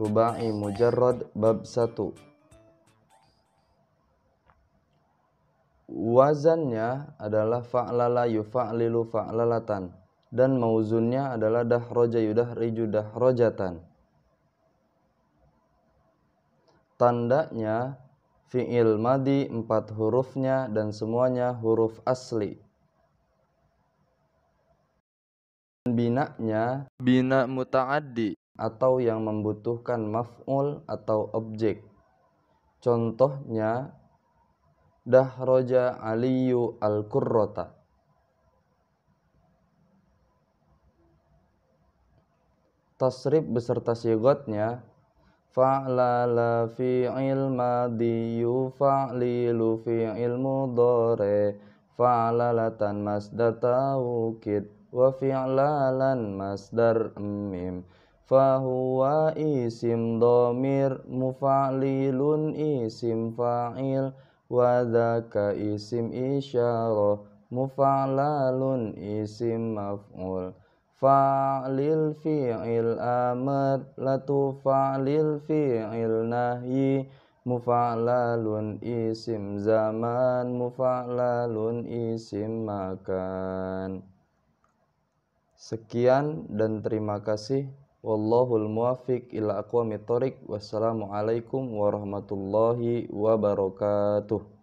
rubai mujarrad bab 1 wazannya adalah fa'lala yufa'lilu fa'lalatan dan mauzunnya adalah dahroja yudahriju dahrojatan. Tandanya fi'il madi empat hurufnya dan semuanya huruf asli. Binanya bina muta'addi atau yang membutuhkan maf'ul atau objek. Contohnya dahroja aliyu al-kurrota. Tasrif beserta sigotnya fa'lala fi'il madiyu fa'lilu fi'il mudore fa'lalatan masdar tawukid wa fi'lalan masdar mim fahuwa isim domir mufa'lilun isim fa'il. Wadhaka isim isyarah mufa'lalun isim maf'ul. Fa'lil fi'il amr latu fa'lil fi'il nahyi. Mufa'lalun isim zaman mufa'lalun isim makan. Sekian dan terima kasih Wallahul muwafiq ila aqwamit thoriq. Wassalamualaikum warahmatullahi wabarakatuh.